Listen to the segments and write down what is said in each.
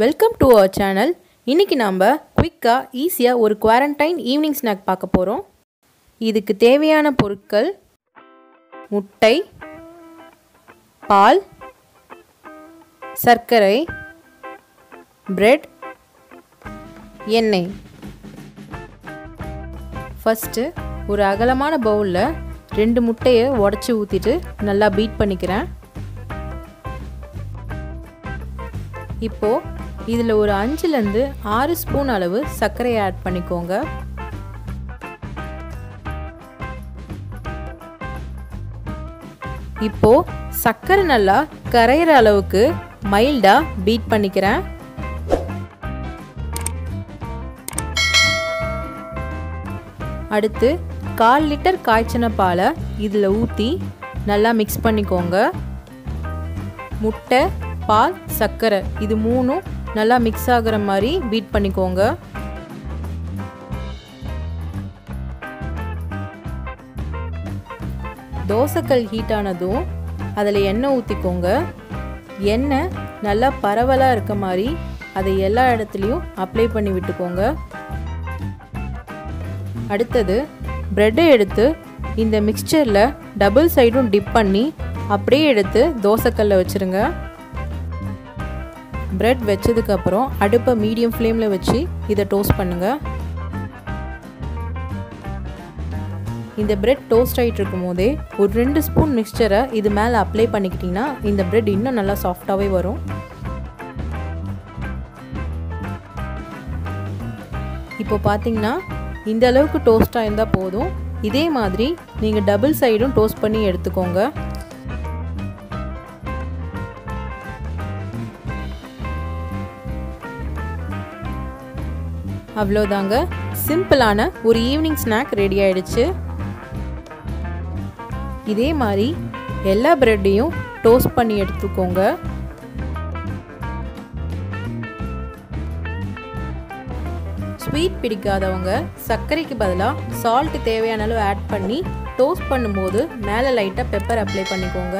Welcome to our channel இன்றைக்கி நாம் குயிக்காக ஈஸியாக ஒரு குவாரண்டைன் ஈவினிங் ஸ்நாக் பார்க்க போகிறோம் இதுக்கு தேவையான பொருட்கள் முட்டை பால் சர்க்கரை பிரெட் எண்ணெய். ஃபஸ்ட்டு ஒரு அகலமான பவுலில் ரெண்டு முட்டையை உடச்சி ஊற்றிட்டு நல்லா பீட் பண்ணிக்கிறேன். இப்போது இதில் ஒரு அஞ்சுலேருந்து ஆறு ஸ்பூன் அளவு சர்க்கரையை ஆட் பண்ணிக்கோங்க. இப்போது சர்க்கரை நல்லா கரையிற அளவுக்கு மைல்டாக பீட் பண்ணிக்கிறேன். அடுத்து கால் லிட்டர் காய்ச்சின பாலை இதில் ஊற்றி நல்லா மிக்ஸ் பண்ணிக்கோங்க. முட்டை பால் சர்க்கரை இது மூணும் நல்லா மிக்ஸ் ஆகுற மாதிரி பீட் பண்ணிக்கோங்க. தோசைக்கல் ஹீட் ஆனதும் அதில் எண்ணெய் ஊற்றிக்கோங்க எண்ணெய் நல்லா பரவலாக இருக்க மாதிரி அதை எல்லா இடத்துலையும் அப்ளை பண்ணி விட்டுக்கோங்க. அடுத்தது ப்ரெட்டை எடுத்து இந்த மிக்சரில் டபுள் சைடும் டிப் பண்ணி அப்படியே எடுத்து தோசைக்கல்ல வச்சுருங்க. ப்ரெட் வச்சதுக்கப்புறம் அடுப்பை மீடியம் ஃப்ளேமில் வச்சு இதை டோஸ்ட் பண்ணுங்கள் இந்த பிரெட் டோஸ்ட் ஆகிட்டு இருக்கும் போதே ஒரு ரெண்டு ஸ்பூன் மிக்சரை இது மேலே அப்ளை பண்ணிக்கிட்டிங்கன்னா இந்த பிரெட் இன்னும் நல்லா சாஃப்டாகவே வரும். இப்போ பார்த்தீங்கன்னா இந்த அளவுக்கு டோஸ்ட்டாக இருந்தால் போதும். இதே மாதிரி நீங்கள் டபுள் சைடும் டோஸ்ட் பண்ணி எடுத்துக்கோங்க. அவ்வளோதாங்க. சிம்பிளான ஒரு ஈவினிங் ஸ்நாக் ரெடி ஆயிடுச்சு. இதே மாதிரி எல்லா ப்ரெட்டையும் டோஸ்ட் பண்ணி எடுத்துக்கோங்க. ஸ்வீட் பிடிக்காதவங்க சர்க்கரைக்கு பதிலாக சால்ட் தேவையான அளவு ஆட் பண்ணி டோஸ்ட் பண்ணும்போது மேலே லைட்டாக பெப்பர் அப்ளை பண்ணிக்கோங்க.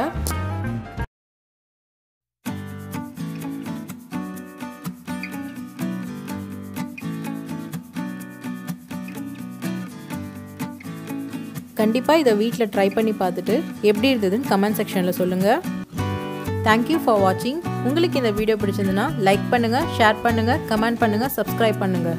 கண்டிப்பாக இதை வீட்டில் ட்ரை பண்ணி பார்த்துட்டு எப்படி இருந்ததுன்னு கமெண்ட் செக்ஷனில் சொல்லுங்கள் தேங்க்யூ ஃபார் வாட்சிங் உங்களுக்கு இந்த வீடியோ பிடிச்சிருந்துன்னா லைக் பண்ணுங்கள் ஷேர் பண்ணுங்கள் கமெண்ட் பண்ணுங்கள் சப்ஸ்கிரைப் பண்ணுங்கள்